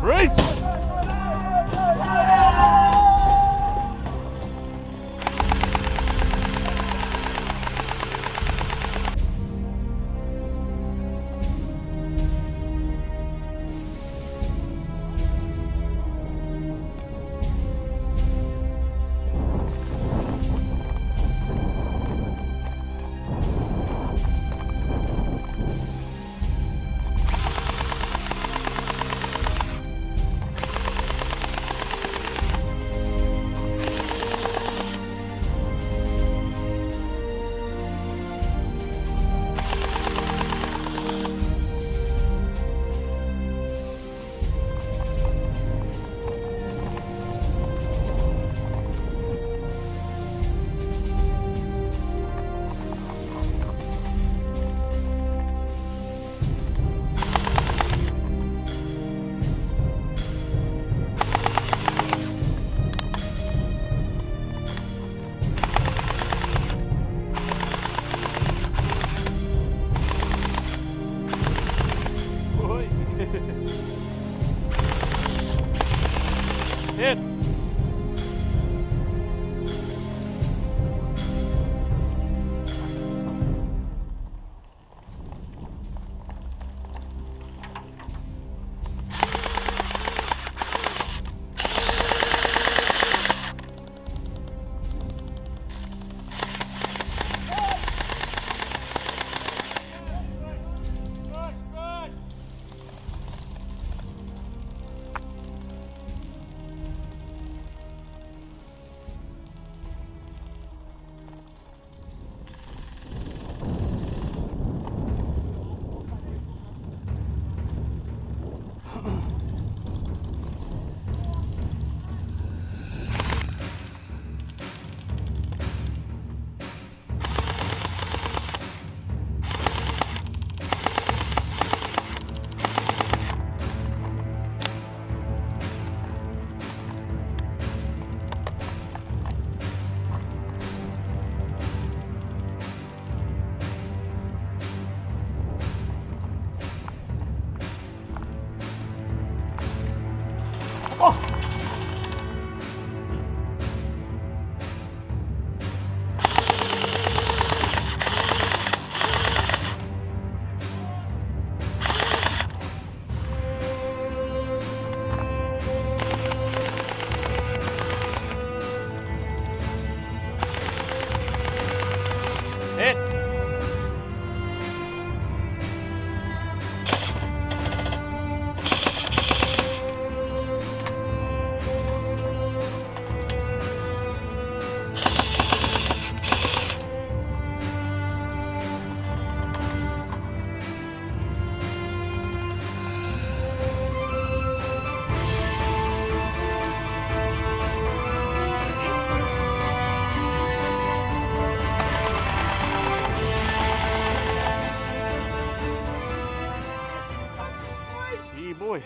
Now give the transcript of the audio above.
Reach! Hit. 哦。Oi.